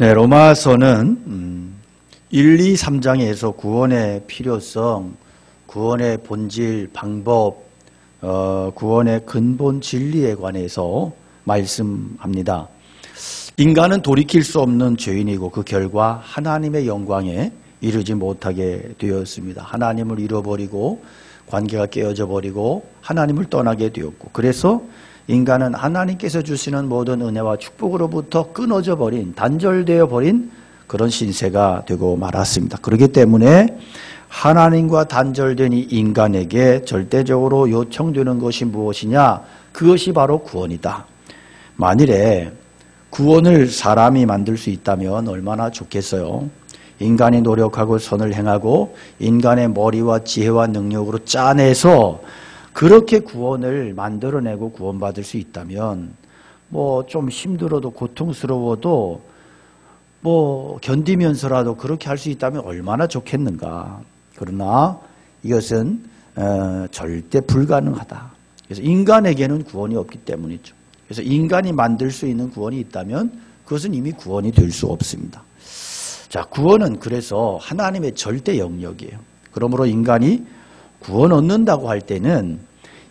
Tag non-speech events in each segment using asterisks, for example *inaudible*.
네, 로마서는 음, 1, 2, 3장에서 구원의 필요성, 구원의 본질, 방법, 어, 구원의 근본 진리에 관해서 말씀합니다. 인간은 돌이킬 수 없는 죄인이고 그 결과 하나님의 영광에 이르지 못하게 되었습니다. 하나님을 잃어버리고 관계가 깨어져 버리고 하나님을 떠나게 되었고 그래서 인간은 하나님께서 주시는 모든 은혜와 축복으로부터 끊어져 버린 단절되어 버린 그런 신세가 되고 말았습니다. 그렇기 때문에 하나님과 단절된 이 인간에게 절대적으로 요청되는 것이 무엇이냐? 그것이 바로 구원이다. 만일에 구원을 사람이 만들 수 있다면 얼마나 좋겠어요. 인간이 노력하고 선을 행하고 인간의 머리와 지혜와 능력으로 짜내서 그렇게 구원을 만들어내고 구원받을 수 있다면 뭐 좀 힘들어도 고통스러워도 뭐 견디면서라도 그렇게 할 수 있다면 얼마나 좋겠는가. 그러나 이것은 어, 절대 불가능하다. 그래서 인간에게는 구원이 없기 때문이죠. 그래서 인간이 만들 수 있는 구원이 있다면 그것은 이미 구원이 될 수 없습니다. 자, 구원은 그래서 하나님의 절대 영역이에요. 그러므로 인간이 구원 얻는다고 할 때는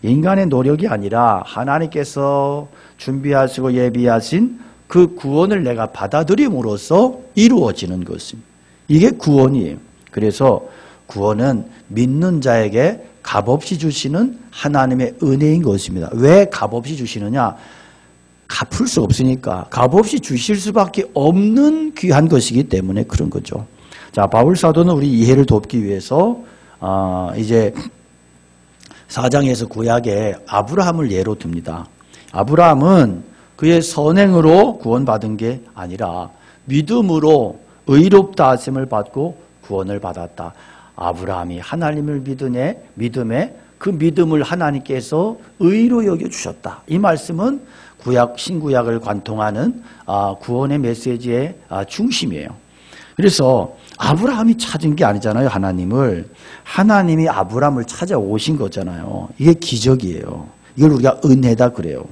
인간의 노력이 아니라 하나님께서 준비하시고 예비하신 그 구원을 내가 받아들임으로써 이루어지는 것입니다. 이게 구원이에요. 그래서 구원은 믿는 자에게 값없이 주시는 하나님의 은혜인 것입니다. 왜 값없이 주시느냐? 갚을 수 없으니까 값없이 주실 수밖에 없는 귀한 것이기 때문에 그런 거죠. 자, 바울 사도는 우리 이해를 돕기 위해서 어, 이제 사장에서 구약에 아브라함을 예로 듭니다. 아브라함은 그의 선행으로 구원받은 게 아니라 믿음으로 의롭다 하심을 받고 구원을 받았다. 아브라함이 하나님을 믿으네 믿음에 그 믿음을 하나님께서 의로 여겨 주셨다. 이 말씀은 구약 신구약을 관통하는 아, 구원의 메시지의 아, 중심이에요. 그래서 아브라함이 찾은 게 아니잖아요, 하나님을. 하나님이 아브라함을 찾아오신 거잖아요. 이게 기적이에요. 이걸 우리가 은혜다 그래요.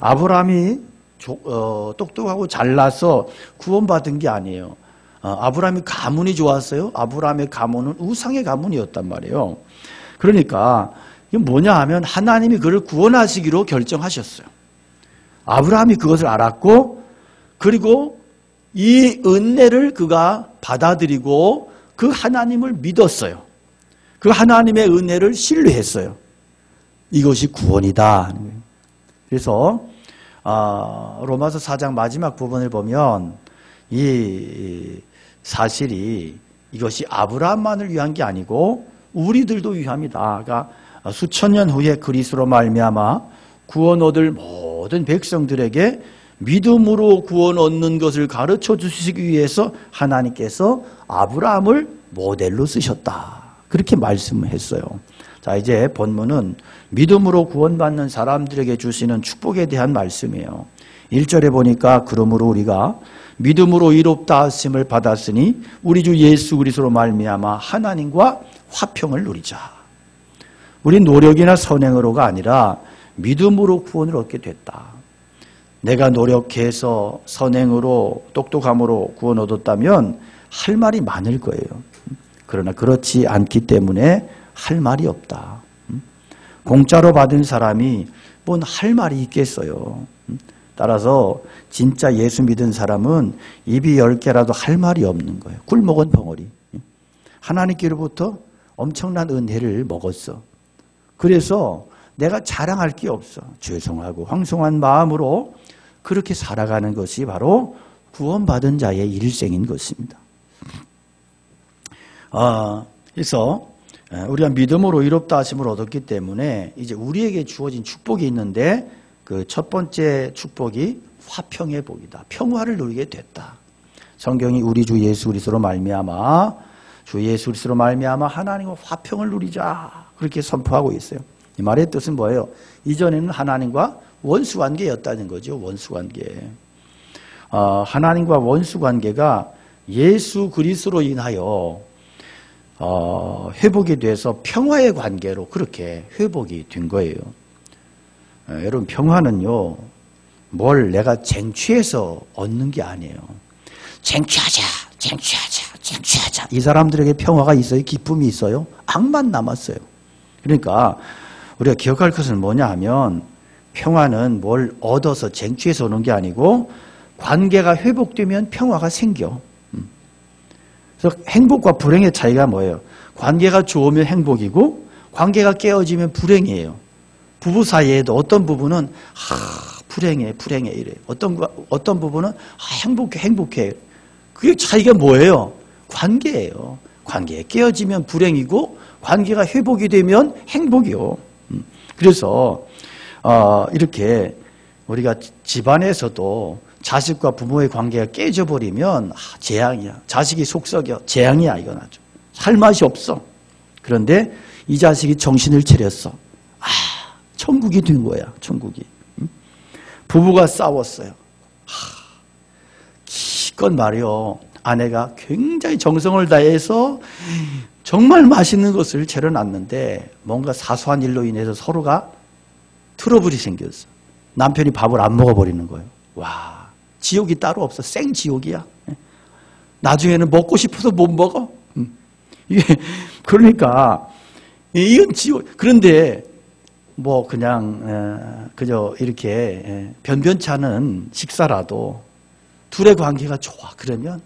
아브라함이 어, 똑똑하고 잘나서 구원받은 게 아니에요. 어, 아브라함이 가문이 좋았어요. 아브라함의 가문은 우상의 가문이었단 말이에요. 그러니까 이게 뭐냐 하면 하나님이 그를 구원하시기로 결정하셨어요. 아브라함이 그것을 알았고 그리고 이 은혜를 그가 받아들이고 그 하나님을 믿었어요. 그 하나님의 은혜를 신뢰했어요. 이것이 구원이다. 그래서 아, 로마서 4장 마지막 부분을 보면 이 사실이 이것이 아브라함만을 위한 게 아니고 우리들도 위함이다. 그러니까 수천 년 후에 그리스로 말미암아 구원 얻을 모든 백성들에게 믿음으로 구원 얻는 것을 가르쳐 주시기 위해서 하나님께서 아브라함을 모델로 쓰셨다. 그렇게 말씀했어요. 자, 이제 본문은 믿음으로 구원받는 사람들에게 주시는 축복에 대한 말씀이에요. 1절에 보니까 그러므로 우리가 믿음으로 이롭다 하심을 받았으니 우리 주 예수 그리스도로 말미암아 하나님과 화평을 누리자. 우리 노력이나 선행으로가 아니라 믿음으로 구원을 얻게 됐다. 내가 노력해서 선행으로 똑똑함으로 구원 얻었다면 할 말이 많을 거예요. 그러나 그렇지 않기 때문에 할 말이 없다. 공짜로 받은 사람이 뭔 할 말이 있겠어요. 따라서 진짜 예수 믿은 사람은 입이 열 개라도 할 말이 없는 거예요. 굴먹은 벙어리. 하나님께로부터 엄청난 은혜를 먹었어. 그래서 내가 자랑할 게 없어. 죄송하고 황송한 마음으로 그렇게 살아가는 것이 바로 구원받은 자의 일생인 것입니다. 아, 그래서 우리가 믿음으로 이롭다 하심을 얻었기 때문에 이제 우리에게 주어진 축복이 있는데 그 첫 번째 축복이 화평의 복이다. 평화를 누리게 됐다. 성경이 우리 주 예수 그리스도로 말미암아 주 예수 그리스도로 말미암아 하나님과 화평을 누리자 그렇게 선포하고 있어요. 이 말의 뜻은 뭐예요? 이전에는 하나님과 원수 관계였다는 거죠. 원수 관계. 어, 하나님과 원수 관계가 예수 그리스도로 인하여 어, 회복이 돼서 평화의 관계로 그렇게 회복이 된 거예요. 어, 여러분 평화는요 뭘 내가 쟁취해서 얻는 게 아니에요. 쟁취하자, 쟁취하자, 쟁취하자. 이 사람들에게 평화가 있어요? 기쁨이 있어요? 악만 남았어요. 그러니까 우리가 기억할 것은 뭐냐 하면 평화는 뭘 얻어서 쟁취해서 오는 게 아니고 관계가 회복되면 평화가 생겨. 음. 그래서 행복과 불행의 차이가 뭐예요? 관계가 좋으면 행복이고 관계가 깨어지면 불행이에요. 부부 사이에도 어떤 부분은 하, 불행해, 불행해 이래. 어떤 어떤 부분은 아, 행복해, 행복해. 그게 차이가 뭐예요? 관계예요. 관계에 깨어지면 불행이고 관계가 회복이 되면 행복이요. 음. 그래서 어, 이렇게 우리가 집안에서도 자식과 부모의 관계가 깨져버리면 아, 재앙이야. 자식이 속썩여. 재앙이야 이건 아주. 살 맛이 없어. 그런데 이 자식이 정신을 차렸어. 아, 천국이 된 거야. 천국이. 응? 부부가 싸웠어요. 하, 기껏 말이요. 아내가 굉장히 정성을 다해서 정말 맛있는 것을 차려놨는데 뭔가 사소한 일로 인해서 서로가 트러블이 생겼어. 남편이 밥을 안 먹어버리는 거예요. 와, 지옥이 따로 없어. 생 지옥이야. 나중에는 먹고 싶어서 못 먹어. 이게 *laughs* 그러니까 이건 지옥. 그런데 뭐 그냥 그저 이렇게 변변치 않은 식사라도 둘의 관계가 좋아. 그러면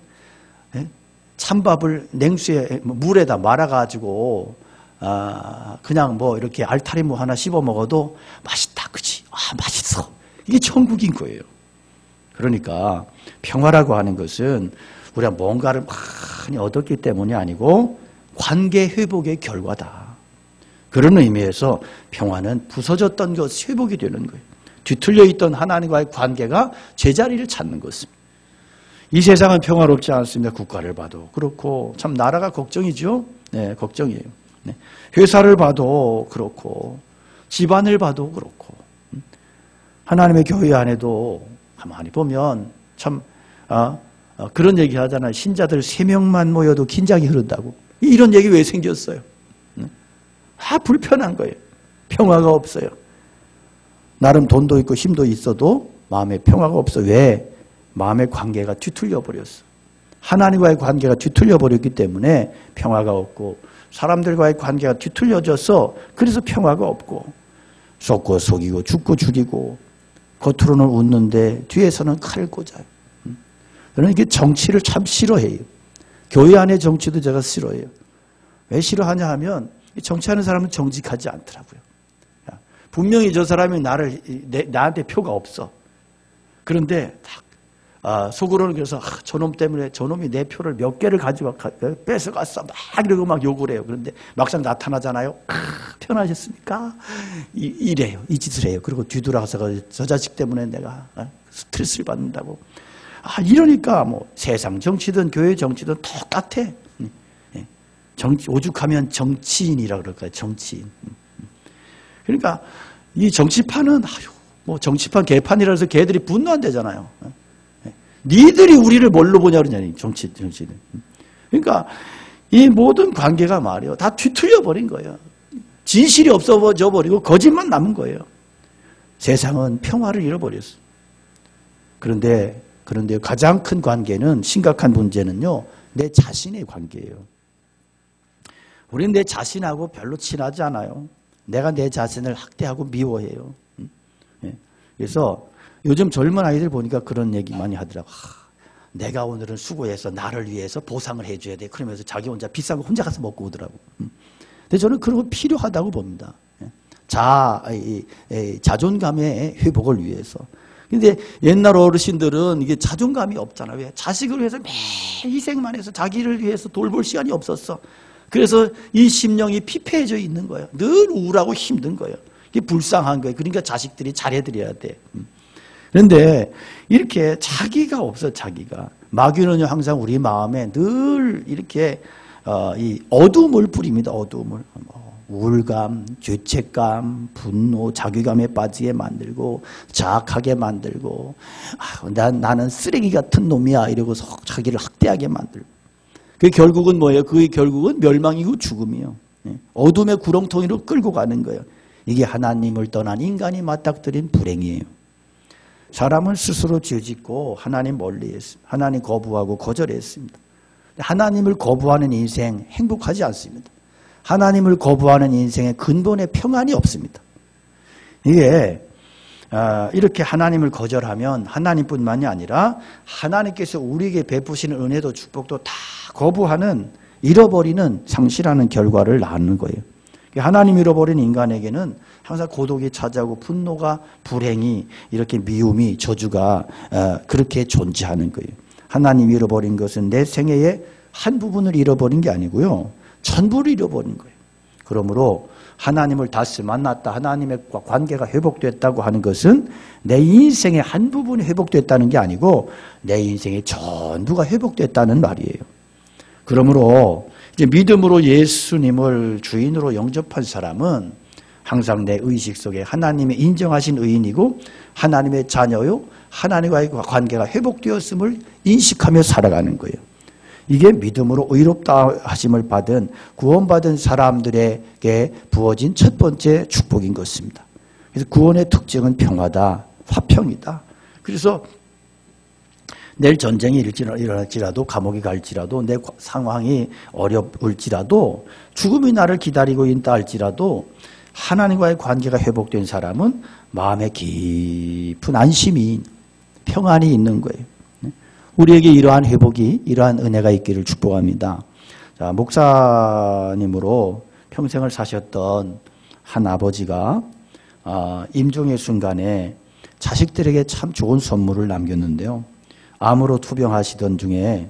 찬밥을 냉수에 뭐 물에다 말아가지고 아 그냥 뭐 이렇게 알타리 무 하나 씹어 먹어도 맛있다, 그지? 아 맛있어. 이게 천국인 거예요. 그러니까 평화라고 하는 것은 우리가 뭔가를 많이 얻었기 때문이 아니고 관계 회복의 결과다. 그런 의미에서 평화는 부서졌던 것이 회복이 되는 거예요. 뒤틀려 있던 하나님과의 관계가 제자리를 찾는 것입니다. 이 세상은 평화롭지 않습니다. 국가를 봐도 그렇고 참 나라가 걱정이죠. 네, 걱정이에요. 네. 회사를 봐도 그렇고 집안을 봐도 그렇고 음. 하나님의 교회 안에도 가만히 보면 참 어, 어, 그런 얘기 하잖아요. 신자들 세 명만 모여도 긴장이 흐른다고. 이런 얘기 왜 생겼어요? 다 불편한 거예요. 평화가 없어요. 나름 돈도 있고 힘도 있어도 마음에 평화가 없어. 왜? 마음의 관계가 뒤틀려 버렸어. 하나님과의 관계가 뒤틀려 버렸기 때문에 평화가 없고 사람들과의 관계가 뒤틀려져서 그래서 평화가 없고 속고 속이고 죽고 죽이고 겉으로는 웃는데 뒤에서는 칼을 꽂아요. 저는 이게 정치를 참 싫어해요. 교회 안의 정치도 제가 싫어해요. 왜 싫어하냐 하면 정치하는 사람은 정직하지 않더라고요. 분명히 저 사람이 나를 내, 나한테 표가 없어. 그런데 딱 아, 속으로는 그래서 아, 저놈 때문에 저놈이 내 표를 몇 개를 가지고 가, 뺏어갔어 막 이러고 막 욕을 해요. 그런데 막상 나타나잖아요. 아, 태어나셨습니까? 이, 래요이 짓을 해요. 그리고 뒤돌아서 저 자식 때문에 내가 아, 스트레스를 받는다고. 아 이러니까 뭐 세상 정치든 교회 정치든 똑같아. 정치, 오죽하면 정치인이라 그럴까요? 정치인. 그러니까 이 정치판은 아유, 뭐 정치판 개판이라 해서 걔들이 분노한대잖아요. 니들이 우리를 뭘로 보냐 그러냐니 정치 정치는. 그러니까 이 모든 관계가 말이요 다 뒤틀려 버린 거예요. 진실이 없어져 버리고 거짓만 남은 거예요. 세상은 평화를 잃어버렸어. 그런데 그런데 가장 큰 관계는 심각한 문제는요 내 자신의 관계예요. 우리는 내 자신하고 별로 친하지 않아요. 내가 내 자신을 학대하고 미워해요. 예. 그래서 요즘 젊은 아이들 보니까 그런 얘기 많이 하더라고. 하, 내가 오늘은 수고해서 나를 위해서 보상을 해줘야 돼. 그러면서 자기 혼자 비싼 거 혼자 가서 먹고 오더라고. 근데 저는 그런 거 필요하다고 봅니다. 예. 자, 자존감의 회복을 위해서. 근데 옛날 어르신들은 이게 자존감이 없잖아요. 왜? 자식을 위해서 매일 희생만 해서 자기를 위해서 돌볼 시간이 없었어. 그래서 이 심령이 피폐해져 있는 거예요. 늘 우울하고 힘든 거예요. 이게 불쌍한 거예요. 그러니까 자식들이 잘해드려야 돼. 음. 그런데 이렇게 자기가 없어, 자기가. 마귀는요, 항상 우리 마음에 늘 이렇게 어, 이 어둠을 뿌립니다, 어둠을. 뭐, 우울감, 죄책감, 분노, 자괴감에 빠지게 만들고, 자학하게 만들고, 아, 난, 나는 쓰레기 같은 놈이야. 이러고서 자기를 학대하게 만들고. 그 결국은 뭐예요? 그 결국은 멸망이고 죽음이요. 예. 어둠의 구렁텅이로 끌고 가는 거예요. 이게 하나님을 떠난 인간이 맞닥뜨린 불행이에요. 사람은 스스로 지어짓고 하나님 멀리했습니다. 하나님 거부하고 거절했습니다. 하나님을 거부하는 인생 행복하지 않습니다. 하나님을 거부하는 인생의 근본의 평안이 없습니다. 이게 아, 이렇게 하나님을 거절하면 하나님뿐만이 아니라 하나님께서 우리에게 베푸시는 은혜도 축복도 다 거부하는 잃어버리는 상실하는 결과를 낳는 거예요. 하나님 잃어버린 인간에게는 항상 고독이 차지하고 분노가 불행이 이렇게 미움이 저주가 어, 그렇게 존재하는 거예요. 하나님 잃어버린 것은 내 생애의 한 부분을 잃어버린 게 아니고요. 전부를 잃어버린 거예요. 그러므로 하나님을 다시 만났다. 하나님의 관계가 회복됐다고 하는 것은 내 인생의 한 부분이 회복됐다는 게 아니고 내 인생의 전부가 회복됐다는 말이에요. 그러므로 이제 믿음으로 예수님을 주인으로 영접한 사람은 항상 내 의식 속에 하나님의 인정하신 의인이고 하나님의 자녀요 하나님과의 관계가 회복되었음을 인식하며 살아가는 거예요. 이게 믿음으로 의롭다 하심을 받은 구원받은 사람들에게 부어진 첫 번째 축복인 것입니다. 그래서 구원의 특징은 평화다, 화평이다. 그래서 내일 전쟁이 일어날지라도 감옥에 갈지라도 내 상황이 어려울지라도 죽음이 나를 기다리고 있다 할지라도 하나님과의 관계가 회복된 사람은 마음에 깊은 안심이 평안이 있는 거예요. 우리에게 이러한 회복이 이러한 은혜가 있기를 축복합니다. 자, 목사님으로 평생을 사셨던 한 아버지가 아, 임종의 순간에 자식들에게 참 좋은 선물을 남겼는데요. 암으로 투병하시던 중에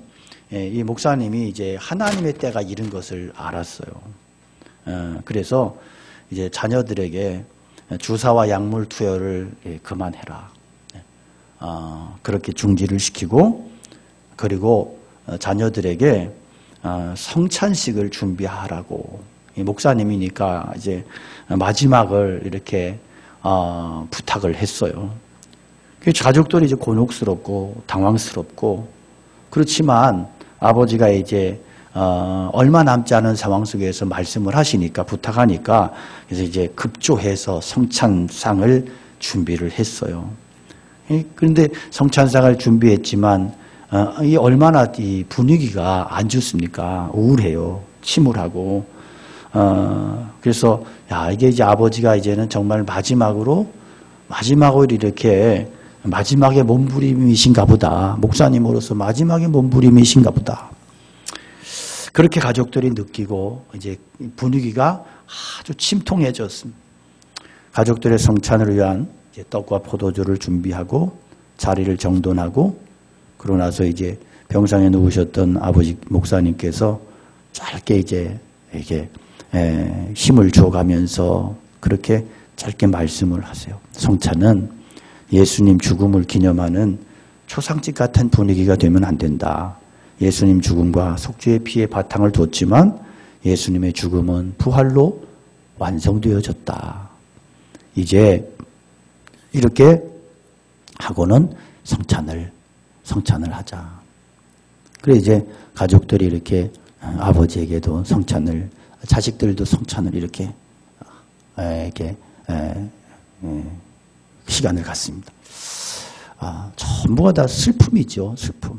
예, 이 목사님이 이제 하나님의 때가 이른 것을 알았어요. 어, 그래서 이제 자녀들에게 주사와 약물 투여를 예, 그만해라. 예, 어, 그렇게 중지를 시키고 그리고 어, 자녀들에게 성찬식을 준비하라고 목사님이니까 이제 마지막을 이렇게 부탁을 했어요. 가족들이 이제 곤혹스럽고 당황스럽고 그렇지만 아버지가 이제 어, 얼마 남지 않은 상황 속에서 말씀을 하시니까 부탁하니까 그래서 이제 급조해서 성찬상을 준비를 했어요. 그런데 성찬상을 준비했지만 어, 이 얼마나 이 분위기가 안 좋습니까? 우울해요. 침울하고. 어, 그래서 야 이게 이제 아버지가 이제는 정말 마지막으로 마지막으로 이렇게 마지막에 몸부림이신가 보다. 목사님으로서 마지막에 몸부림이신가 보다. 그렇게 가족들이 느끼고 이제 분위기가 아주 침통해졌습니다. 가족들의 성찬을 위한 떡과 포도주를 준비하고 자리를 정돈하고 그러고 나서 이제 병상에 누우셨던 아버지 목사님께서 짧게 이제 이게 힘을 줘가면서 그렇게 짧게 말씀을 하세요. 성찬은 예수님 죽음을 기념하는 초상집 같은 분위기가 되면 안 된다. 예수님 죽음과 속죄의 피에 바탕을 뒀지만 예수님의 죽음은 부활로 완성되어졌다. 이제 이렇게 하고는 성찬을 성찬을 하자. 그래 이제 가족들이 이렇게 아버지에게도 성찬을 자식들도 성찬을 이렇게 이렇게 시간을 갖습니다. 아, 전부가 다 슬픔이죠, 슬픔.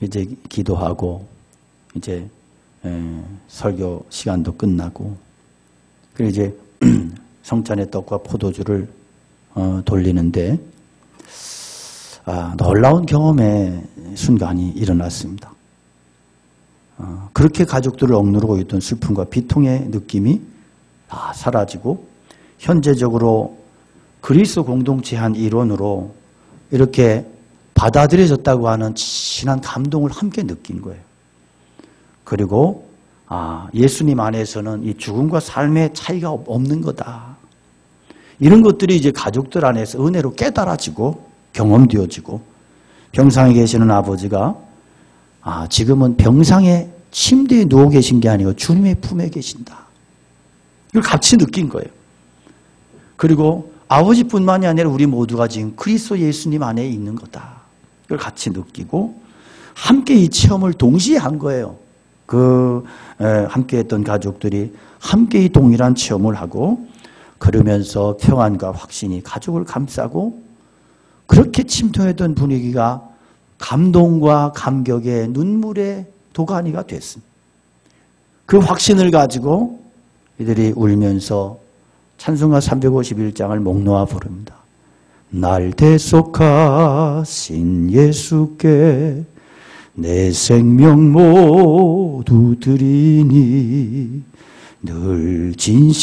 이제 기도하고, 이제 에, 설교 시간도 끝나고, 그리고 이제 *clears throat* 성찬의 떡과 포도주를 어, 돌리는데, 아, 놀라운 경험의 순간이 일어났습니다. 어, 그렇게 가족들을 억누르고 있던 슬픔과 비통의 느낌이 다 사라지고, 현재적으로 그리스 공동체 한 일원으로 이렇게 받아들여졌다고 하는 진한 감동을 함께 느낀 거예요. 그리고 아, 예수님 안에서는 이 죽음과 삶의 차이가 없는 거다. 이런 것들이 이제 가족들 안에서 은혜로 깨달아지고 경험되어지고 병상에 계시는 아버지가 아, 지금은 병상에 침대에 누워 계신 게 아니고 주님의 품에 계신다. 이걸 같이 느낀 거예요. 그리고 아버지뿐만이 아니라 우리 모두가 지금 그리스도 예수님 안에 있는 거다. 이걸 같이 느끼고 함께 이 체험을 동시에 한 거예요. 그 함께 했던 가족들이 함께 이 동일한 체험을 하고 그러면서 평안과 확신이 가족을 감싸고 그렇게 침통했던 분위기가 감동과 감격의 눈물의 도가니가 됐습니다. 그 확신을 가지고 이들이 울면서 찬송가 351장을 목 놓아 부릅니다. 날 대속하신 예수께 내 생명 모두 드리니 늘 진실하게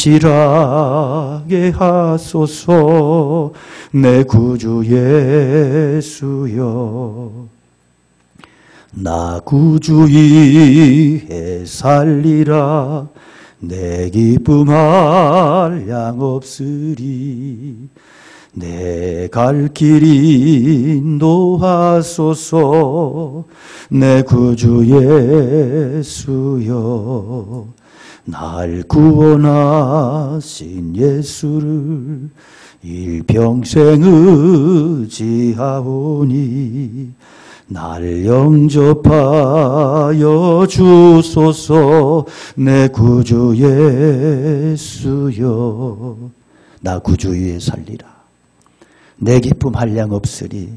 하소서 내 구주 예수여 나 구주 이해 살리라 내 기쁨 한량 없으리. 내 갈 길이 인도하소서. 내 구주 예수여. 날 구원하신 예수를 일평생 의지하오니 날 영접하여 주소서 내 구주 예수여. 나 구주 위에 살리라. 내 기쁨 한량 없으리.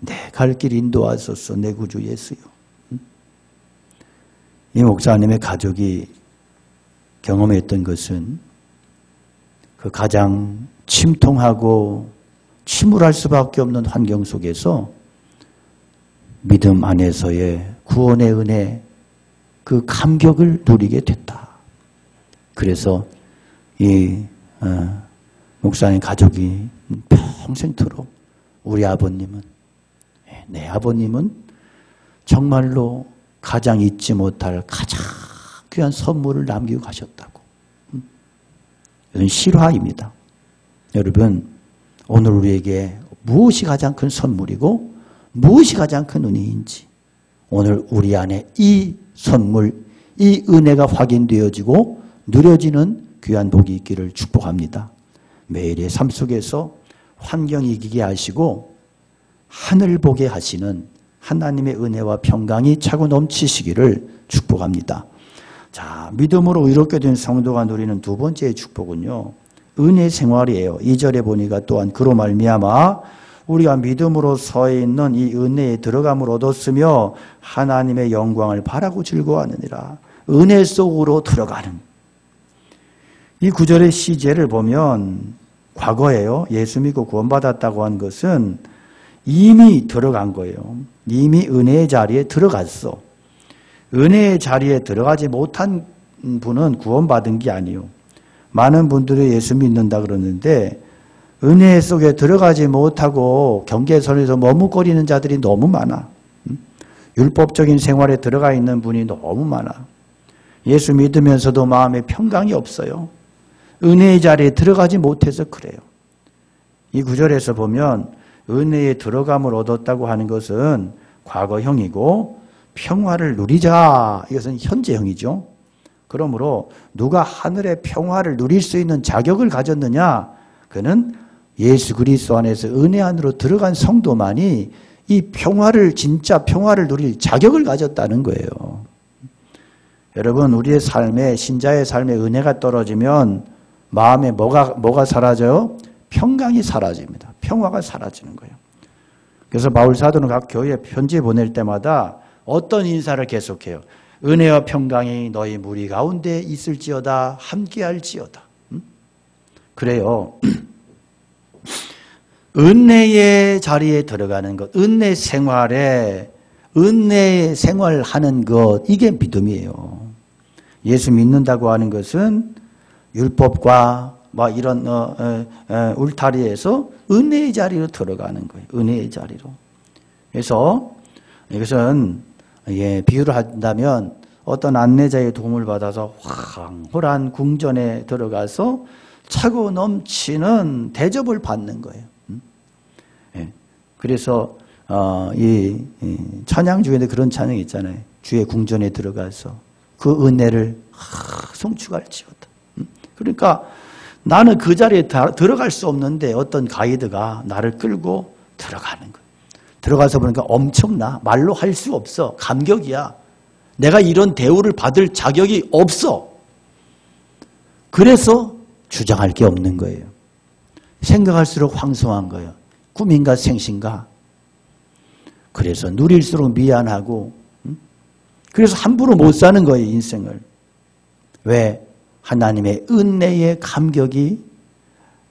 내 갈 길 인도하소서 내 구주 예수여. 이 목사님의 가족이 경험했던 것은 그 가장 침통하고 침울할 수밖에 없는 환경 속에서 믿음 안에서의 구원의 은혜, 그 감격을 누리게 됐다. 그래서 이 어, 목사님 가족이 평생토록 우리 아버님은 예, 내 아버님은 정말로 가장 잊지 못할 가장 귀한 선물을 남기고 가셨다고. 음? 이건 실화입니다. 여러분 오늘 우리에게 무엇이 가장 큰 선물이고 무엇이 가장 큰 은혜인지 오늘 우리 안에 이 선물, 이 은혜가 확인되어지고 누려지는 귀한 복이 있기를 축복합니다. 매일의 삶 속에서 환경이 이기게 하시고 하늘 보게 하시는 하나님의 은혜와 평강이 차고 넘치시기를 축복합니다. 자, 믿음으로 의롭게 된 성도가 누리는 두 번째 축복은요. 은혜 생활이에요. 2절에 보니까 또한 그로 말미암아 우리가 믿음으로 서 있는 이 은혜에 들어감을 얻었으며 하나님의 영광을 바라고 즐거워하느니라. 은혜 속으로 들어가는 이 구절의 시제를 보면 과거에요. 예수 믿고 구원받았다고 한 것은 이미 들어간 거예요. 이미 은혜의 자리에 들어갔어. 은혜의 자리에 들어가지 못한 분은 구원받은 게 아니요. 많은 분들이 예수 믿는다 그러는데 은혜 속에 들어가지 못하고 경계선에서 머뭇거리는 자들이 너무 많아. 율법적인 생활에 들어가 있는 분이 너무 많아. 예수 믿으면서도 마음에 평강이 없어요. 은혜의 자리에 들어가지 못해서 그래요. 이 구절에서 보면 은혜에 들어감을 얻었다고 하는 것은 과거형이고 평화를 누리자 이것은 현재형이죠. 그러므로 누가 하늘의 평화를 누릴 수 있는 자격을 가졌느냐? 그는 예수 그리스도 안에서 은혜 안으로 들어간 성도만이 이 평화를 진짜 평화를 누릴 자격을 가졌다는 거예요. 여러분 우리의 삶에 신자의 삶에 은혜가 떨어지면 마음에 뭐가 뭐가 사라져요? 평강이 사라집니다. 평화가 사라지는 거예요. 그래서 바울 사도는 각 교회에 편지 보낼 때마다 어떤 인사를 계속해요. 은혜와 평강이 너희 무리 가운데 있을지어다 함께할지어다. 음? 그래요. *clears throat* 은혜의 자리에 들어가는 것, 은혜 생활에 은혜 생활하는 것 이게 믿음이에요. 예수 믿는다고 하는 것은 율법과 뭐 이런 어, 어, 어, 울타리에서 은혜의 자리로 들어가는 거예요. 은혜의 자리로. 그래서 이것은 예, 비유를 한다면 어떤 안내자의 도움을 받아서 황홀한 궁전에 들어가서 차고 넘치는 대접을 받는 거예요. 그래서 어, 이, 이 찬양 중에도 그런 찬양이 있잖아요. 주의 궁전에 들어가서 그 은혜를 하, 송축할지어다. 음? 그러니까 나는 그 자리에 다, 들어갈 수 없는데 어떤 가이드가 나를 끌고 들어가는 거예요. 들어가서 보니까 엄청나. 말로 할 수 없어. 감격이야. 내가 이런 대우를 받을 자격이 없어. 그래서 주장할 게 없는 거예요. 생각할수록 황송한 거예요. 꿈인가 생신가. 그래서 누릴수록 미안하고 음? 그래서 함부로 못 사는 거예요 인생을. 왜? 하나님의 은혜의 감격이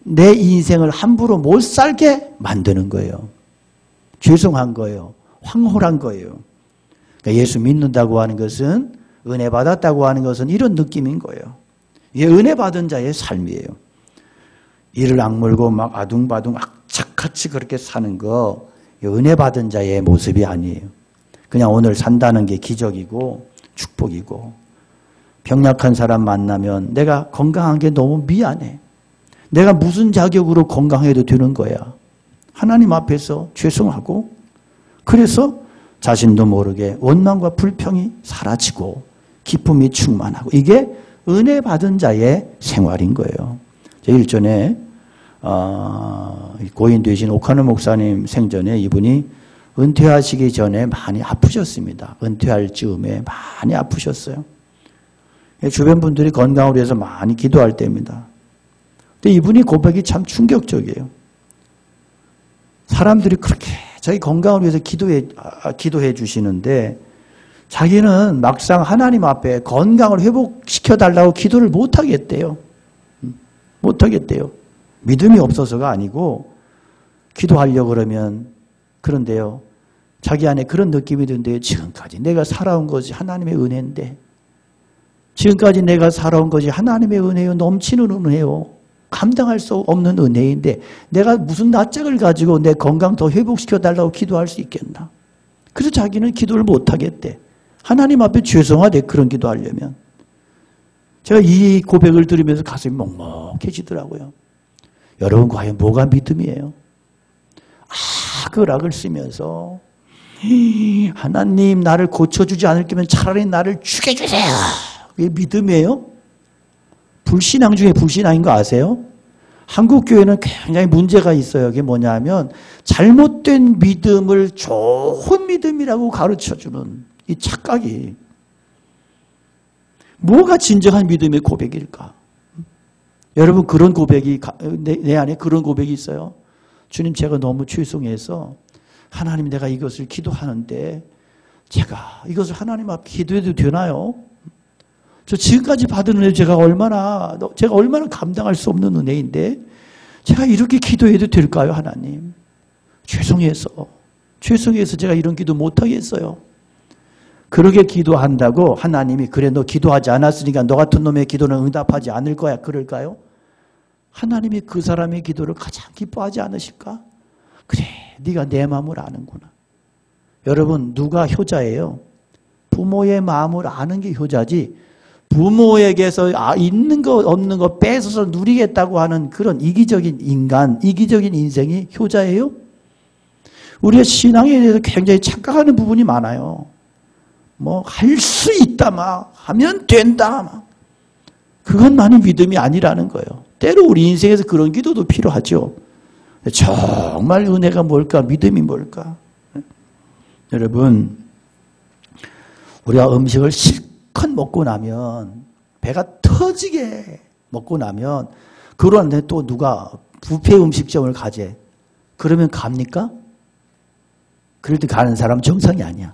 내 인생을 함부로 못 살게 만드는 거예요. 죄송한 거예요. 황홀한 거예요. 그러니까 예수 믿는다고 하는 것은 은혜 받았다고 하는 것은 이런 느낌인 거예요. 이게 은혜 받은 자의 삶이에요. 이를 악물고 막 아둥바둥 악착같이 그렇게 사는 거 은혜 받은 자의 모습이 아니에요. 그냥 오늘 산다는 게 기적이고 축복이고 병약한 사람 만나면 내가 건강한 게 너무 미안해. 내가 무슨 자격으로 건강해도 되는 거야. 하나님 앞에서 죄송하고 그래서 자신도 모르게 원망과 불평이 사라지고 기쁨이 충만하고 이게 은혜 받은 자의 생활인 거예요. 제 일전에 어, 고인 되신 오카노 목사님 생전에 이분이 은퇴하시기 전에 많이 아프셨습니다. 은퇴할 즈음에 많이 아프셨어요. 주변 분들이 건강을 위해서 많이 기도할 때입니다. 근데 이분이 고백이 참 충격적이에요. 사람들이 그렇게 자기 건강을 위해서 기도해, 아, 기도해 주시는데 자기는 막상 하나님 앞에 건강을 회복시켜 달라고 기도를 못 하겠대요. 음, 못 하겠대요. 믿음이 없어서가 아니고 기도하려고 그러면 그런데요. 자기 안에 그런 느낌이 드는데 지금까지 내가 살아온 것이 하나님의 은혜인데 지금까지 내가 살아온 것이 하나님의 은혜요 넘치는 은혜요 감당할 수 없는 은혜인데 내가 무슨 낯짝을 가지고 내 건강 더 회복시켜 달라고 기도할 수 있겠나 그래서 자기는 기도를 못 하겠대 하나님 앞에 죄송하대 그런 기도하려면 제가 이 고백을 들으면서 가슴이 먹먹해지더라고요 여러분 과연 뭐가 믿음이에요? 악을 악을 쓰면서 하나님 나를 고쳐주지 않을 거면 차라리 나를 죽여주세요. 이게 믿음이에요? 불신앙 중에 불신앙인 거 아세요? 한국 교회는 굉장히 문제가 있어요. 그게 뭐냐면 잘못된 믿음을 좋은 믿음이라고 가르쳐 주는 이 착각이 뭐가 진정한 믿음의 고백일까? 여러분 그런 고백이 내, 내 안에 그런 고백이 있어요. 주님 제가 너무 죄송해서 하나님 내가 이것을 기도하는데 제가 이것을 하나님 앞 기도해도 되나요? 저 지금까지 받은 은혜 제가 얼마나 제가 얼마나 감당할 수 없는 은혜인데 제가 이렇게 기도해도 될까요, 하나님? 죄송해서 죄송해서 제가 이런 기도 못 하겠어요. 그렇게 기도한다고 하나님이 그래 너 기도하지 않았으니까 너 같은 놈의 기도는 응답하지 않을 거야. 그럴까요? 하나님이 그 사람의 기도를 가장 기뻐하지 않으실까? 그래, 네가 내 마음을 아는구나. 여러분, 누가 효자예요? 부모의 마음을 아는 게 효자지. 부모에게서 아, 있는 거 없는 거 뺏어서 누리겠다고 하는 그런 이기적인 인간, 이기적인 인생이 효자예요? 우리가 신앙에 대해서 굉장히 착각하는 부분이 많아요. 뭐 할 수 있다 막 하면 된다 막 그것만이 믿음이 아니라는 거예요. 때로 우리 인생에서 그런 기도도 필요하죠. 정말 은혜가 뭘까? 믿음이 뭘까? 여러분, 우리가 음식을 실컷 먹고 나면 배가 터지게 먹고 나면 그런데 또 누가 부페 음식점을 가재. 그러면 갑니까? 그럴 때 가는 사람 정상이 아니야.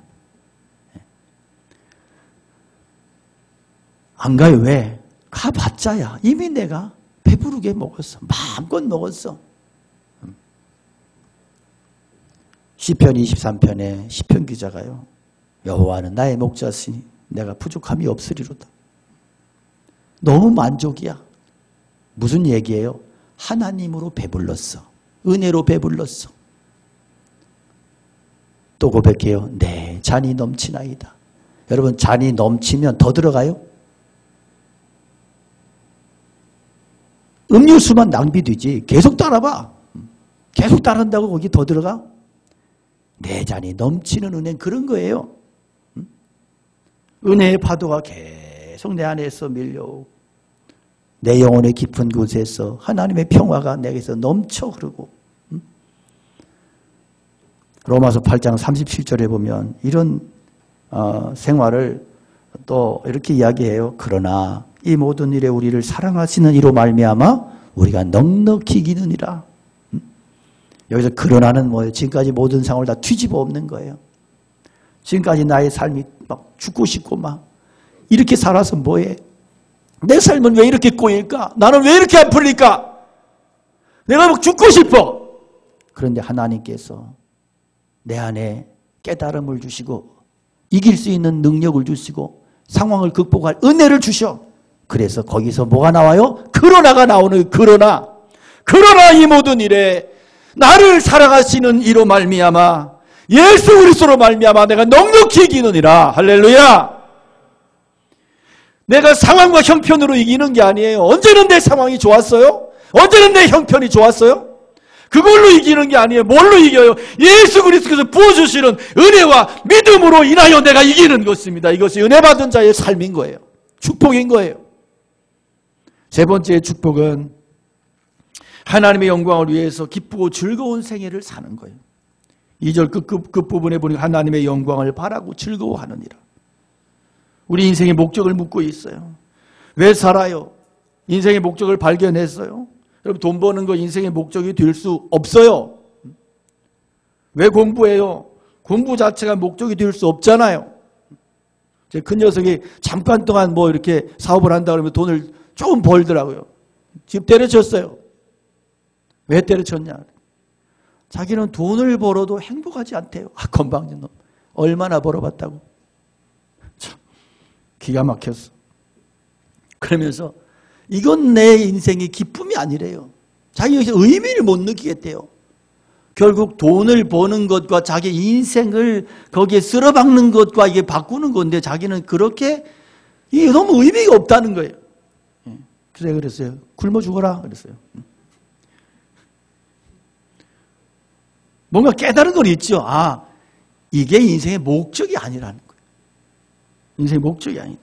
안 가요. 왜? 가봤자야. 이미 내가 배부르게 먹었어. 마음껏 먹었어. 시편 23편에 시편 기자가요. 여호와는 나의 목자시니 내가 부족함이 없으리로다. 너무 만족이야. 무슨 얘기예요? 하나님으로 배불렀어. 은혜로 배불렀어. 또 고백해요. 네, 잔이 넘치나이다. 여러분, 잔이 넘치면 더 들어가요? 음료수만 낭비되지. 계속 따라봐. 계속 따른다고 거기 더 들어가? 내 잔이 넘치는 은혜 그런 거예요. 은혜의 파도가 계속 내 안에서 밀려오고 내 영혼의 깊은 곳에서 하나님의 평화가 내게서 넘쳐 흐르고 로마서 8장 37절에 보면 이런 어, 생활을 또 이렇게 이야기해요. 그러나 이 모든 일에 우리를 사랑하시는 이로 말미암아 우리가 넉넉히 이기느니라. 여기서 그러나는 뭐예요? 지금까지 모든 상황을 다 뒤집어 엎는 거예요. 지금까지 나의 삶이 막 죽고 싶고 막 이렇게 살아서 뭐해? 내 삶은 왜 이렇게 꼬일까? 나는 왜 이렇게 안 풀릴까? 내가 막 죽고 싶어. 그런데 하나님께서 내 안에 깨달음을 주시고 이길 수 있는 능력을 주시고 상황을 극복할 은혜를 주셔. 그래서 거기서 뭐가 나와요? 그러나가 나오는 그러나 그러나 이 모든 일에 나를 사랑하시는 이로 말미암아 예수 그리스도로 말미암아 내가 넉넉히 이기느니라 할렐루야. 내가 상황과 형편으로 이기는 게 아니에요. 언제는 내 상황이 좋았어요? 언제는 내 형편이 좋았어요? 그걸로 이기는 게 아니에요. 뭘로 이겨요? 예수 그리스도께서 부어주시는 은혜와 믿음으로 인하여 내가 이기는 것입니다. 이것이 은혜 받은 자의 삶인 거예요. 축복인 거예요. 세 번째 축복은 하나님의 영광을 위해서 기쁘고 즐거운 생애를 사는 거예요. 2절 끝, 끝, 끝부분에 보니 하나님의 영광을 바라고 즐거워하느니라. 우리 인생의 목적을 묻고 있어요. 왜 살아요? 인생의 목적을 발견했어요. 여러분 돈 버는 거 인생의 목적이 될 수 없어요. 왜 공부해요? 공부 자체가 목적이 될 수 없잖아요. 제 큰 녀석이 잠깐 동안 뭐 이렇게 사업을 한다 그러면 돈을 조금 벌더라고요. 집 때려쳤어요. 왜 때려쳤냐? 자기는 돈을 벌어도 행복하지 않대요. 아, 건방진 놈. 얼마나 벌어봤다고. 참, 기가 막혔어. 그러면서 이건 내 인생의 기쁨이 아니래요. 자기 여기서 의미를 못 느끼겠대요. 결국 돈을 버는 것과 자기 인생을 거기에 쓸어박는 것과 이게 바꾸는 건데 자기는 그렇게 이게 너무 의미가 없다는 거예요. 예. 그래 그랬어요. 굶어 죽어라 그랬어요. 뭔가 깨달은 건 있죠. 아, 이게 인생의 목적이 아니라는 거예요. 인생의 목적이 아니다.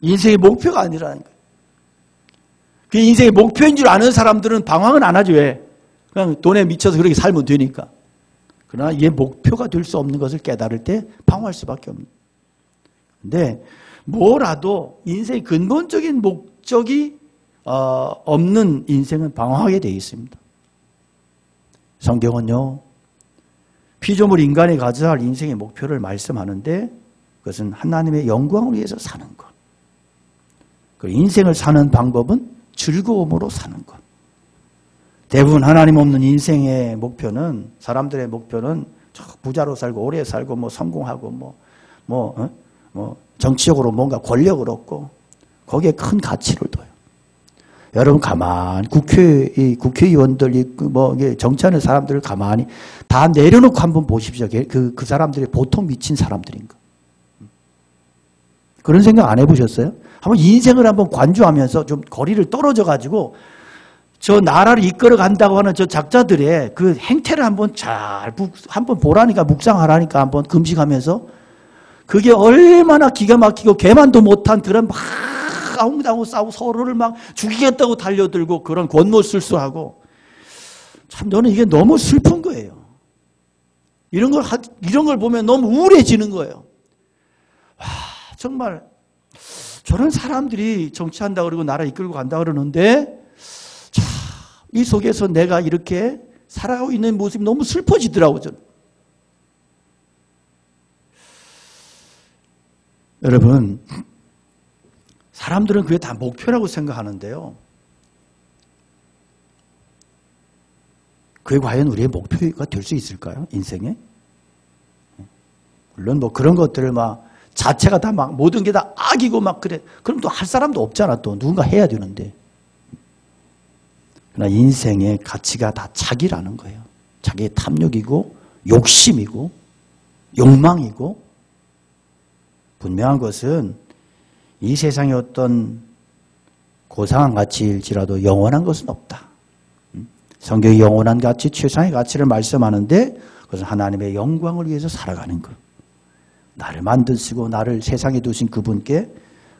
인생의 목표가 아니라는 거예요. 그 인생의 목표인 줄 아는 사람들은 방황은 안 하죠. 왜? 그냥 돈에 미쳐서 그렇게 살면 되니까. 그러나 이게 목표가 될 수 없는 것을 깨달을 때 방황할 수밖에 없는. 근데 뭐라도 인생의 근본적인 목 적이 어, 없는 인생은 방황하게 되어 있습니다. 성경은요, 피조물 인간이 가져야 할 인생의 목표를 말씀하는데 그것은 하나님의 영광을 위해서 사는 것. 그 인생을 사는 방법은 즐거움으로 사는 것. 대부분 하나님 없는 인생의 목표는 사람들의 목표는 부자로 살고 오래 살고 뭐 성공하고 뭐뭐 뭐, 어? 뭐 정치적으로 뭔가 권력을 얻고 거기에 큰 가치를 둬요. 여러분 가만 국회 이 국회의원들 이뭐 정치하는 사람들을 가만히 다 내려놓고 한번 보십시오. 그그 그 사람들이 보통 미친 사람들인가? 그런 생각 안 해보셨어요? 한번 인생을 한번 관주하면서 좀 거리를 떨어져 가지고 저 나라를 이끌어 간다고 하는 저 작자들의 그 행태를 한번 잘 한번 보라니까 묵상하라니까 한번 금식하면서 그게 얼마나 기가 막히고 개만도 못한 그런 막 싸움당하고 싸우고 서로를 막 죽이겠다고 달려들고 그런 권모술수하고 참 저는 이게 너무 슬픈 거예요. 이런 걸, 이런 걸 보면 너무 우울해지는 거예요. 와, 정말 저런 사람들이 정치한다 그러고 나라 이끌고 간다 그러는데 자, 이 속에서 내가 이렇게 살아가고 있는 모습이 너무 슬퍼지더라고요. 여러분 사람들은 그게 다 목표라고 생각하는데요. 그게 과연 우리의 목표가 될 수 있을까요? 인생에? 물론 뭐 그런 것들을 막 자체가 다 막 모든 게 다 악이고 막 그래. 그럼 또 할 사람도 없잖아 또 누군가 해야 되는데. 그러나 인생의 가치가 다 자기라는 거예요. 자기의 탐욕이고 욕심이고 욕망이고 분명한 것은 이 세상의 어떤 고상한 가치일지라도 영원한 것은 없다. 음? 성경이 영원한 가치, 최상의 가치를 말씀하는데 그것은 하나님의 영광을 위해서 살아가는 것. 나를 만드시고 나를 세상에 두신 그분께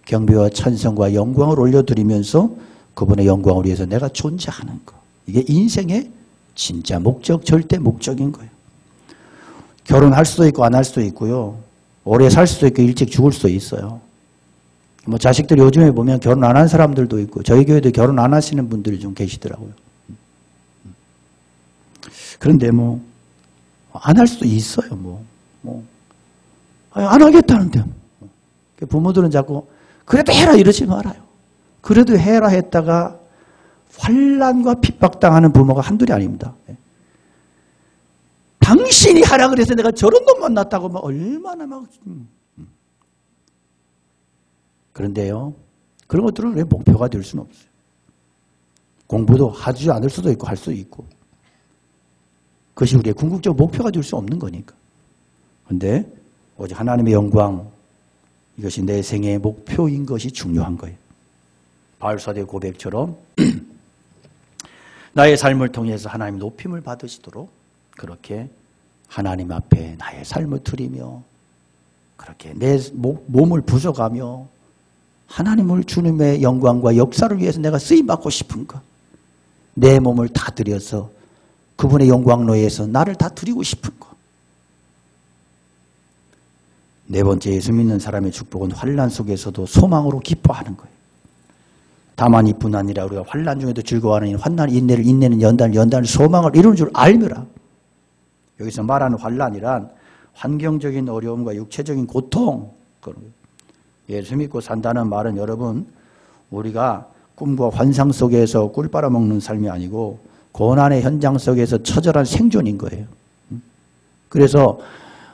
경배와 찬성과 영광을 올려드리면서 그분의 영광을 위해서 내가 존재하는 것. 이게 인생의 진짜 목적, 절대 목적인 거예요. 결혼할 수도 있고 안 할 수도 있고요. 오래 살 수도 있고 일찍 죽을 수도 있어요. 뭐 자식들 요즘에 보면 결혼 안 한 사람들도 있고 저희 교회도 결혼 안 하시는 분들이 좀 계시더라고요. 그런데 뭐, 안 할 수도 있어요, 뭐. 뭐. 안 하겠다는데. 그 부모들은 자꾸, 그래도 해라 이러지 말아요. 그래도 해라 했다가 환란과 핍박당하는 부모가 한둘이 아닙니다. 예. 당신이 하라 그래서 내가 저런 놈 만났다고 막 얼마나 막. 음, 음. 그런데요, 그런 것들은 왜 목표가 될 수는 없어요. 공부도 하지 않을 수도 있고 할 수도 있고. 그것이 우리의 궁극적 목표가 될 수 없는 거니까. 그런데 오직 하나님의 영광, 이것이 내 생의 목표인 것이 중요한 거예요. 바울사도의 고백처럼 *clears throat* 나의 삶을 통해서 하나님 높임을 받으시도록 그렇게 하나님 앞에 나의 삶을 드리며 그렇게 내 몸을 부숴가며 하나님을 주님의 영광과 역사를 위해서 내가 쓰임 받고 싶은 것. 내 몸을 다 들여서 그분의 영광로에서 나를 다 드리고 싶은 것. 네 번째 예수 믿는 사람의 축복은 환란 속에서도 소망으로 기뻐하는 거예요. 다만 이뿐 아니라 우리가 환란 중에도 즐거워하는 환난 인내를 인내는 연단 연단을 소망을 이루는 줄 알미라. 여기서 말하는 환란이란 환경적인 어려움과 육체적인 고통 예수 믿고 산다는 말은 여러분 우리가 꿈과 환상 속에서 꿀 빨아먹는 삶이 아니고 고난의 현장 속에서 처절한 생존인 거예요. 그래서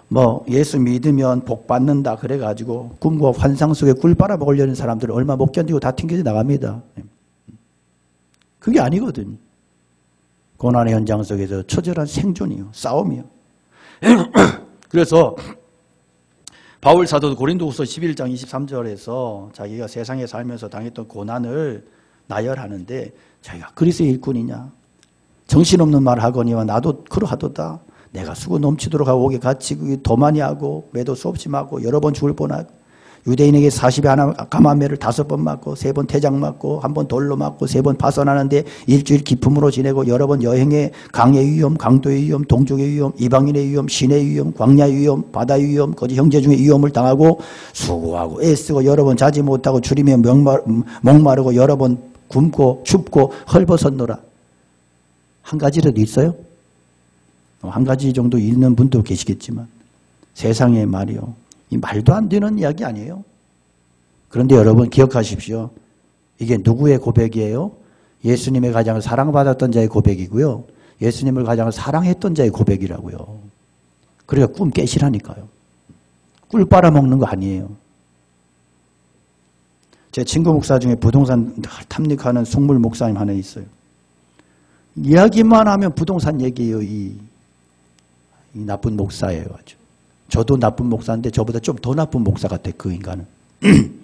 뭐 예수 믿으면 복 받는다 그래가지고 꿈과 환상 속에 꿀 빨아먹으려는 사람들 얼마 못 견디고 다 튕겨져 나갑니다. 그게 아니거든. 고난의 현장 속에서 처절한 생존이요. 싸움이요. *clears throat* 그래서 바울 사도도 고린도후서 11장 23절에서 자기가 세상에 살면서 당했던 고난을 나열하는데 자기가 그리스의 일꾼이냐? 정신없는 말 하거니와 나도 그러하도다. 내가 수고 넘치도록 하고 옥에 갇히고 더 많이 하고 매도 수없이 맞고 여러 번 죽을 뻔하고 유대인에게 40에 하나 가만매를 다섯 번 맞고 세 번 태장 맞고 한 번 돌로 맞고 세 번 파선하는데 일주일 기품으로 지내고 여러 번 여행에 강의 위험, 강도의 위험, 동족의 위험, 이방인의 위험, 신의 위험, 광야의 위험, 바다의 위험, 거짓 형제 중에 위험을 당하고 수고하고 애쓰고 여러 번 자지 못하고 줄이며 목마, 목마르고 여러 번 굶고 춥고 헐벗었노라. 한 가지라도 있어요? 한 가지 정도 있는 분도 계시겠지만 세상의 말이요. 이 말도 안 되는 이야기 아니에요. 그런데 여러분 기억하십시오. 이게 누구의 고백이에요? 예수님의 가장 사랑받았던 자의 고백이고요. 예수님을 가장 사랑했던 자의 고백이라고요. 그러니까 꿈 깨시라니까요. 꿀 빨아먹는 거 아니에요. 제 친구 목사 중에 부동산 탐닉하는 속물 목사님 하나 있어요. 이야기만 하면 부동산 얘기예요. 이, 이 나쁜 목사예요. 아주. 저도 나쁜 목사인데 저보다 좀 더 나쁜 목사 같아 그 인간은. *clears throat*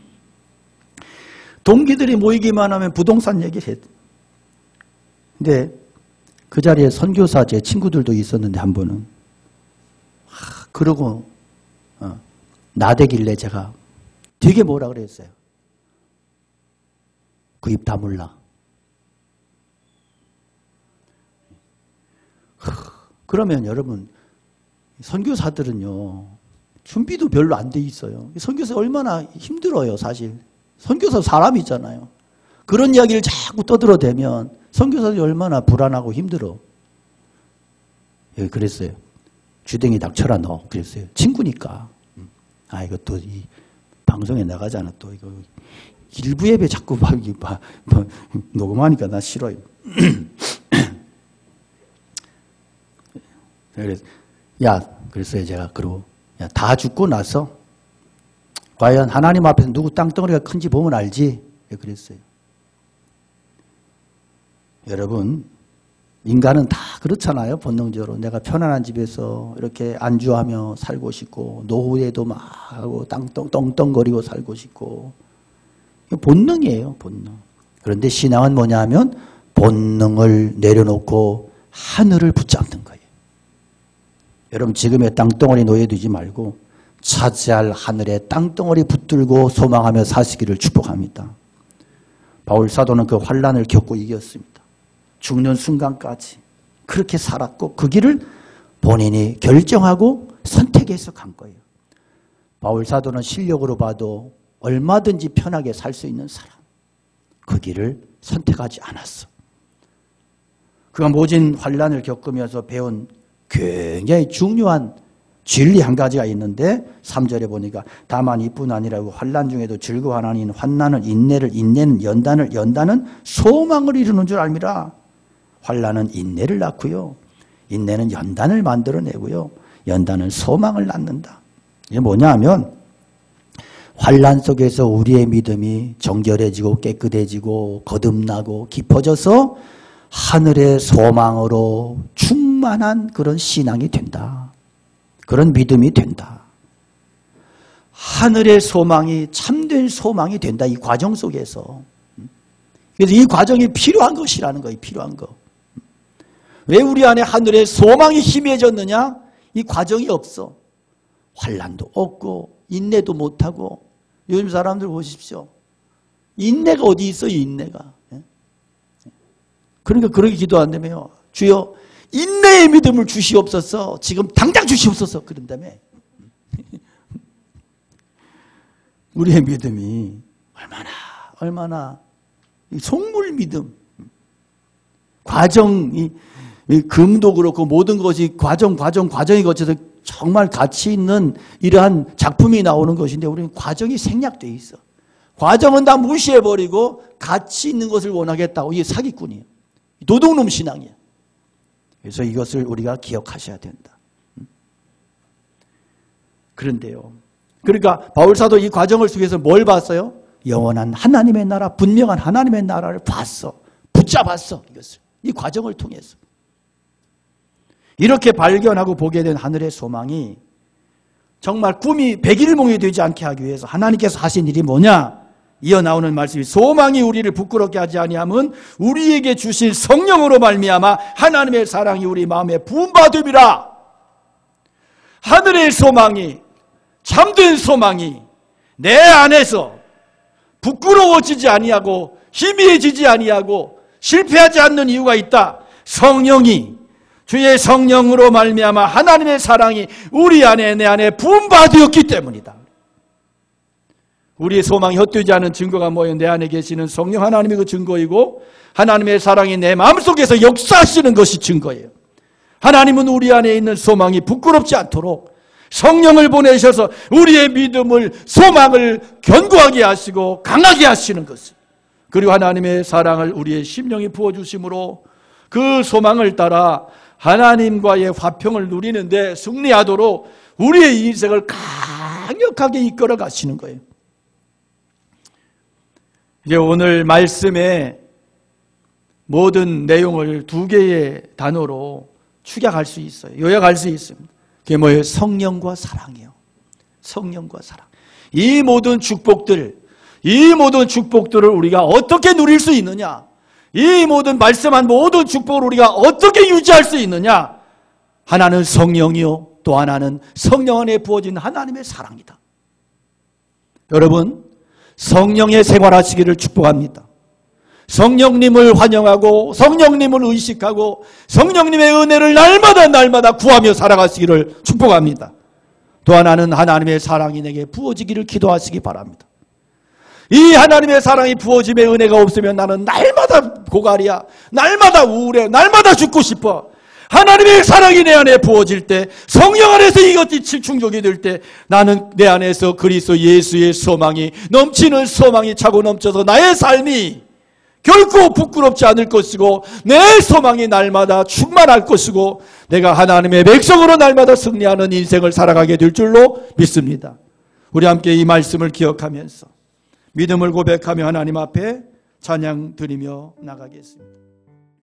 동기들이 모이기만 하면 부동산 얘기를 해. 근데 그 자리에 선교사 제 친구들도 있었는데 한 분은 하, 그러고 어, 나대길래 제가 되게 뭐라 그랬어요. 그 입 다물라. 그러면 여러분 선교사들은요 준비도 별로 안 돼 있어요. 선교사 얼마나 힘들어요, 사실. 선교사 사람이잖아요. 그런 이야기를 자꾸 떠들어대면 선교사들이 얼마나 불안하고 힘들어. 예, 그랬어요. 주댕이 닥쳐라 너. 그랬어요. 친구니까. 아 이거 또이 방송에 나가잖아 또 이거 일부 예배 자꾸 막, 막, 막 녹음하니까 나 싫어요. *clears throat* 그래서 야 그랬어요 제가 그러고. 야, 다 죽고 나서 과연 하나님 앞에서 누구 땅덩어리가 큰지 보면 알지? 그랬어요. 여러분 인간은 다 그렇잖아요 본능적으로. 내가 편안한 집에서 이렇게 안주하며 살고 싶고 노후에도 막 하고 땅덩 떵떵거리고 살고 싶고. 본능이에요 본능. 그런데 신앙은 뭐냐 하면 본능을 내려놓고 하늘을 붙잡는 거예요 여러분 지금의 땅덩어리 놓여두지 말고 차지할 하늘의 땅덩어리 붙들고 소망하며 사시기를 축복합니다. 바울 사도는 그 환란을 겪고 이겼습니다. 죽는 순간까지 그렇게 살았고 그 길을 본인이 결정하고 선택해서 간 거예요. 바울 사도는 실력으로 봐도 얼마든지 편하게 살 수 있는 사람. 그 길을 선택하지 않았어. 그가 모진 환란을 겪으면서 배운 굉장히 중요한 진리 한 가지가 있는데 3절에 보니까 다만 이뿐 아니라 환란 중에도 즐거워하나니 환난은 인내를 인내는 연단을 연단은 소망을 이루는 줄 알미라 환란은 인내를 낳고요. 인내는 연단을 만들어내고요. 연단은 소망을 낳는다. 이게 뭐냐 하면 환란 속에서 우리의 믿음이 정결해지고 깨끗해지고 거듭나고 깊어져서 하늘의 소망으로 충만한 그런 신앙이 된다. 그런 믿음이 된다. 하늘의 소망이 참된 소망이 된다. 이 과정 속에서. 그래서 이 과정이 필요한 것이라는 거예요. 필요한 거. 왜 우리 안에 하늘의 소망이 희미해졌느냐? 이 과정이 없어. 환란도 없고 인내도 못하고 요즘 사람들 보십시오. 인내가 어디 있어요? 인내가. 예? 그러니까 그렇게 기도한다며요. 주여 인내의 믿음을 주시옵소서. 지금 당장 주시옵소서. 그런다며. *laughs* 우리의 믿음이 얼마나 얼마나 속물 믿음 과정이 금도 그렇고 모든 것이 과정 과정 과정이 거쳐서 정말 가치 있는 이러한 작품이 나오는 것인데 우리는 과정이 생략되어 있어. 과정은 다 무시해버리고 가치 있는 것을 원하겠다고 이게 사기꾼이에요. 도둑놈 신앙이야. 그래서 이것을 우리가 기억하셔야 된다. 그런데요. 그러니까 바울사도 이 과정을 속에서 뭘 봤어요? 영원한 하나님의 나라, 분명한 하나님의 나라를 봤어. 붙잡았어. 이것을. 이 과정을 통해서. 이렇게 발견하고 보게 된 하늘의 소망이 정말 꿈이 백일몽이 되지 않게 하기 위해서 하나님께서 하신 일이 뭐냐? 이어 나오는 말씀이 소망이 우리를 부끄럽게 하지 아니함은 우리에게 주신 성령으로 말미암아 하나님의 사랑이 우리 마음에 부음 받음이라. 하늘의 소망이 참된 소망이 내 안에서 부끄러워지지 아니하고 희미해지지 아니하고 실패하지 않는 이유가 있다. 성령이 주의 성령으로 말미암아 하나님의 사랑이 우리 안에 내 안에 부음받았기 때문이다. 우리의 소망이 헛되지 않은 증거가 뭐예요? 내 안에 계시는 성령 하나님의 그 증거이고 하나님의 사랑이 내 마음속에서 역사하시는 것이 증거예요. 하나님은 우리 안에 있는 소망이 부끄럽지 않도록 성령을 보내셔서 우리의 믿음을 소망을 견고하게 하시고 강하게 하시는 것을 그리고 하나님의 사랑을 우리의 심령에 부어 주심으로 그 소망을 따라 하나님과의 화평을 누리는데 승리하도록 우리의 인생을 강력하게 이끌어 가시는 거예요. 이제 오늘 말씀의 모든 내용을 두 개의 단어로 축약할 수 있어요. 요약할 수 있습니다. 그게 뭐예요? 성령과 사랑이요. 성령과 사랑. 이 모든 축복들, 이 모든 축복들을 우리가 어떻게 누릴 수 있느냐? 이 모든 말씀한 모든 축복을 우리가 어떻게 유지할 수 있느냐? 하나는 성령이요. 또 하나는 성령 안에 부어진 하나님의 사랑이다. 여러분, 성령의 생활하시기를 축복합니다. 성령님을 환영하고 성령님을 의식하고 성령님의 은혜를 날마다 날마다 구하며 살아가시기를 축복합니다. 또 하나는 하나님의 사랑이 내게 부어지기를 기도하시기 바랍니다. 이 하나님의 사랑이 부어짐의 은혜가 없으면 나는 날마다 고갈이야. 날마다 우울해. 날마다 죽고 싶어. 하나님의 사랑이 내 안에 부어질 때 성령 안에서 이것이 충족이 될 때 나는 내 안에서 그리스도 예수의 소망이 넘치는 소망이 차고 넘쳐서 나의 삶이 결코 부끄럽지 않을 것이고 내 소망이 날마다 충만할 것이고 내가 하나님의 백성으로 날마다 승리하는 인생을 살아가게 될 줄로 믿습니다. 우리 함께 이 말씀을 기억하면서 믿음을 고백하며 하나님 앞에 찬양 드리며 나가겠습니다.